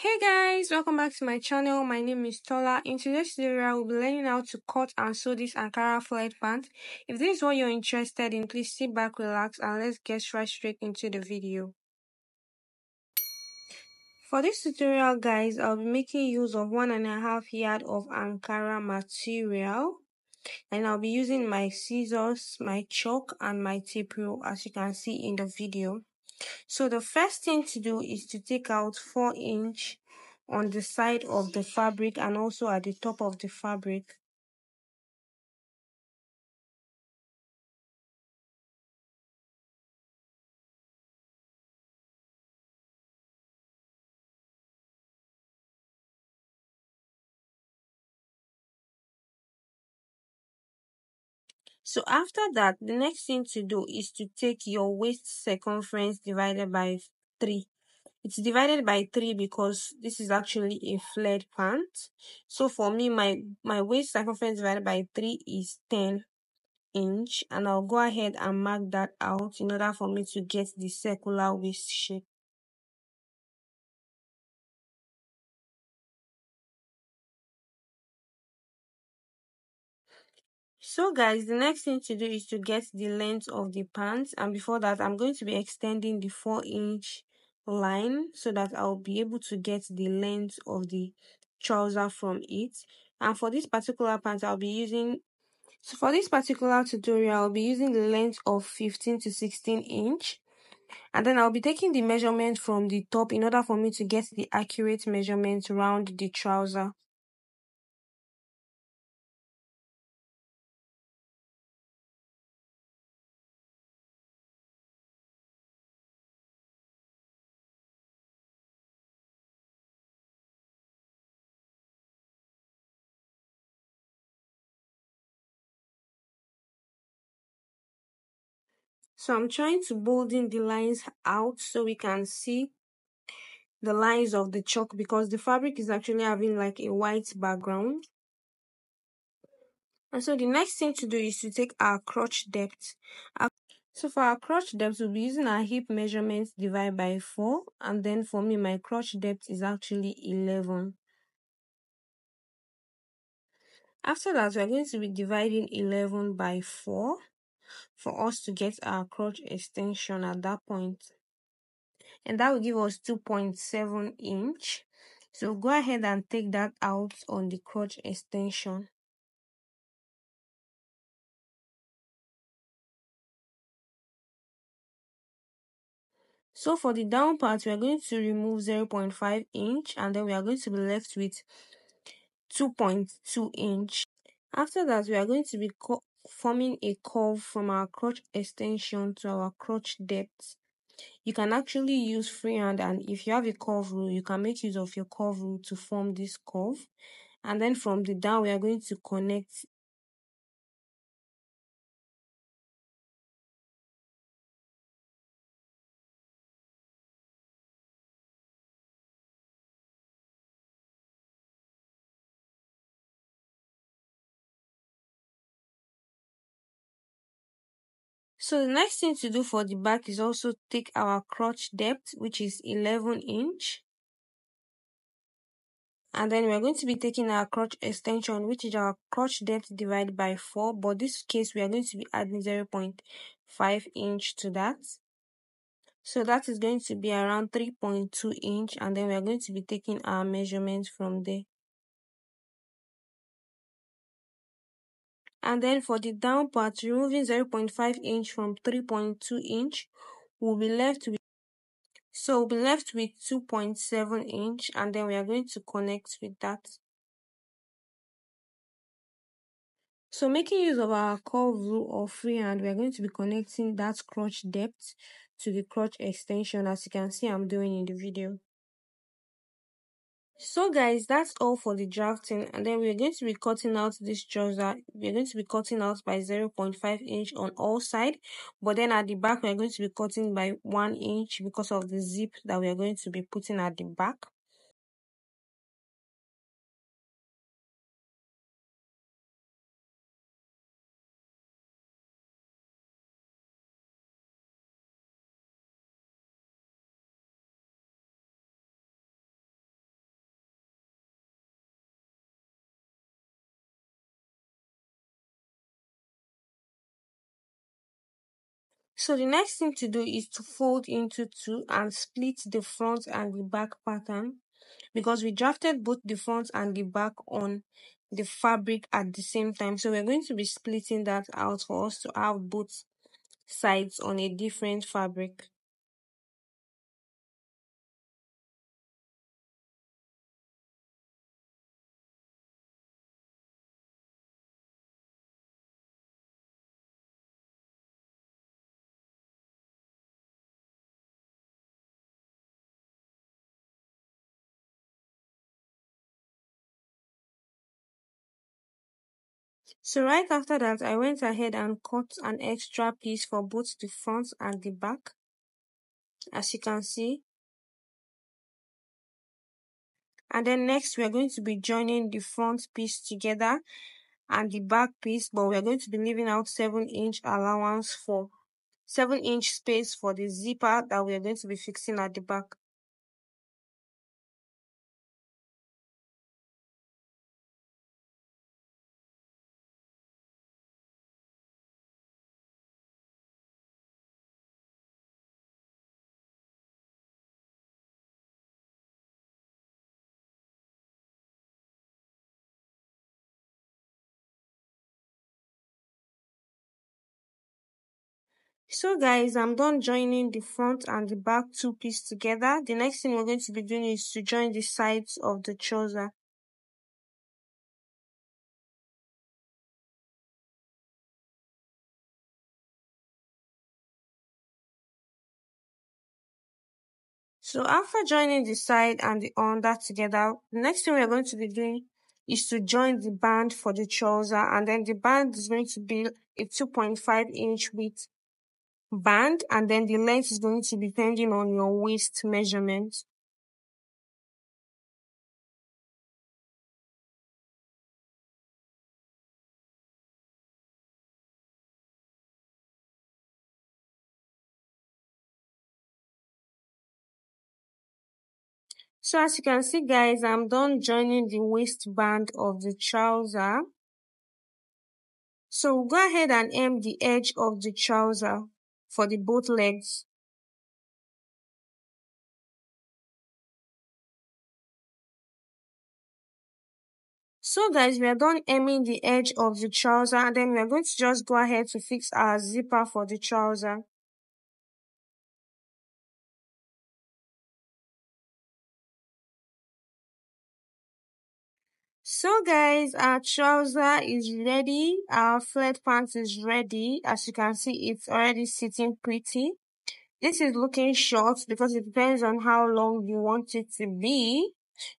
Hey guys, welcome back to my channel. My name is Tola. In today's tutorial, we'll be learning how to cut and sew this Ankara flared pant. If this is what you're interested in, please sit back, relax, and let's get right straight into the video. For this tutorial, guys, I'll be making use of one and a half yard of Ankara material. And I'll be using my scissors, my chalk, and my tape rule as you can see in the video. So the first thing to do is to take out 4 inch on the side of the fabric and also at the top of the fabric. So after that, the next thing to do is to take your waist circumference divided by 3. It's divided by 3 because this is actually a flared pant. So for me, my, my waist circumference divided by 3 is 10 inch. And I'll go ahead and mark that out in order for me to get the circular waist shape. So guys, the next thing to do is to get the length of the pants and before that I'm going to be extending the 4 inch line so that I'll be able to get the length of the trouser from it. And for this particular pants I'll be using so for this particular tutorial I'll be using the length of 15 to 16 inch and then I'll be taking the measurement from the top in order for me to get the accurate measurement around the trouser. So I'm trying to bolden the lines out so we can see the lines of the chalk because the fabric is actually having like a white background. And so the next thing to do is to take our crotch depth. So for our crotch depth, we'll be using our hip measurements divided by 4. And then for me, my crotch depth is actually 11. After that, we're going to be dividing 11 by 4 for us to get our crotch extension at that. And that will give us 2.7 inch. So go ahead and take that out on the crotch extension. So for the down part, we are going to remove 0.5 inch and then we are going to be left with 2.2 inch. After that, we are going to be forming a curve from our crotch extension to our crotch depth. You can actually use freehand and if you have a curve rule, you can make use of your curve rule to form this curve. And then from the down, we are going to connect So the next thing to do for the back is also take our crotch depth, which is 11 inch. And then we're going to be taking our crotch extension, which is our crotch depth divided by 4. But this case, we are going to be adding 0.5 inch to that. So that is going to be around 3.2 inch. And then we are going to be taking our measurements from there. And then for the down part removing 0.5 inch from 3.2 inch we'll be left with so we'll be left with 2.7 inch and then we are going to connect with that. So making use of our curve rule of freehand we are going to be connecting that crotch depth to the crotch extension. As you can see i'm doing in the video so guys that's all for the drafting and then we're going to be cutting out this trouser. We're going to be cutting out by 0.5 inch on all side but then at the back we're going to be cutting by one inch because of the zip that we are going to be putting at the back So the next thing to do is to fold into two and split the front and the back pattern because we drafted both the front and the back on the fabric at the same time. So we're going to be splitting that out for us to have both sides on a different fabric. So right after that, I went ahead and cut an extra piece for both the front and the back, as you can see. And then next, we are going to be joining the front piece together and the back piece, but we are going to be leaving out 7 inch allowance for 7 inch space for the zipper that we are going to be fixing at the back. So guys, I'm done joining the front and the back two piece together. The next thing we're going to be doing is to join the sides of the trouser. So after joining the side and the under together, the next thing we're going to be doing is to join the band for the trouser and then the band is going to be a 2.5 inch width band and then the length is going to be depending on your waist measurement. So as you can see guys, I'm done joining the waistband of the trouser. So go ahead and hem the edge of the trouser for the both legs. So guys, we are done hemming the edge of the trouser and then we are going to just go ahead to fix our zipper for the trouser. So guys, our trouser is ready. Our flat pants is ready. As you can see, it's already sitting pretty. This is looking short because it depends on how long you want it to be.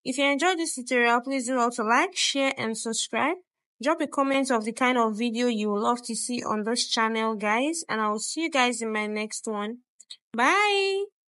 If you enjoyed this tutorial, please do also like, share and subscribe. Drop a comment of the kind of video you would love to see on this channel guys and I will see you guys in my next one. Bye!